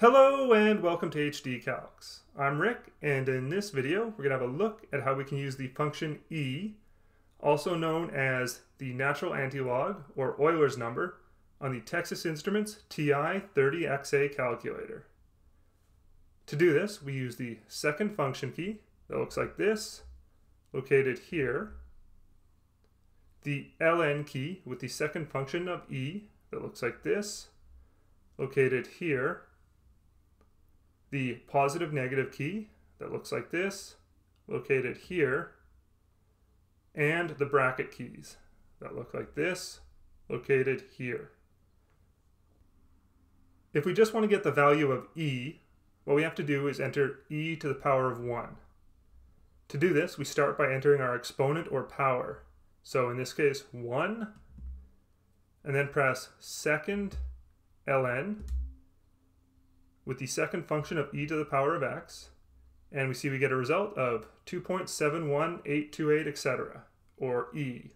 Hello and welcome to HD Calcs. I'm Rick and in this video we're going to have a look at how we can use the function e, also known as the natural antilog or Euler's number, on the Texas Instruments TI-30XA calculator. To do this we use the second function key that looks like this, located here, the ln key with the second function of e that looks like this, located here, the positive negative key that looks like this, located here, and the bracket keys that look like this, located here. If we just want to get the value of e, what we have to do is enter e to the power of 1. To do this, we start by entering our exponent or power. So in this case, 1, and then press second ln, with the second function of e to the power of x, and we see we get a result of 2.71828, etc., or e.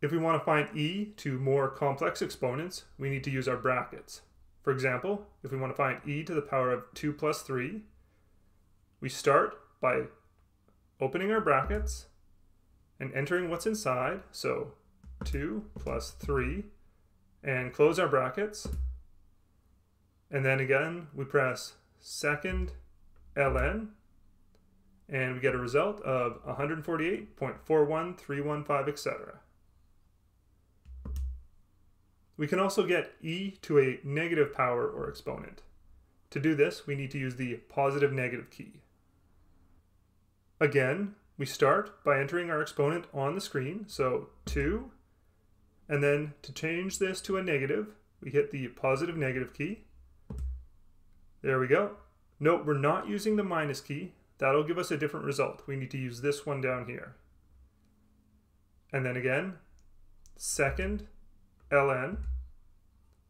If we want to find e to more complex exponents, we need to use our brackets. For example, if we want to find e to the power of 2 plus 3, we start by opening our brackets and entering what's inside, so 2 plus 3 and close our brackets. And then again, we press second ln and we get a result of 148.41315, etc. We can also get e to a negative power or exponent. To do this, we need to use the positive negative key. Again, we start by entering our exponent on the screen, so 2 and then to change this to a negative, we hit the positive negative key. There we go. Note we're not using the minus key. That'll give us a different result. We need to use this one down here. And then again, second ln,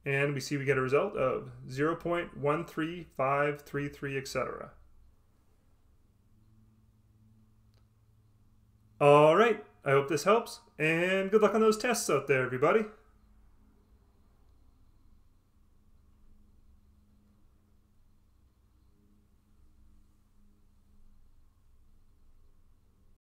and we see we get a result of 0.13533, etc. All right, I hope this helps, and good luck on those tests out there, everybody.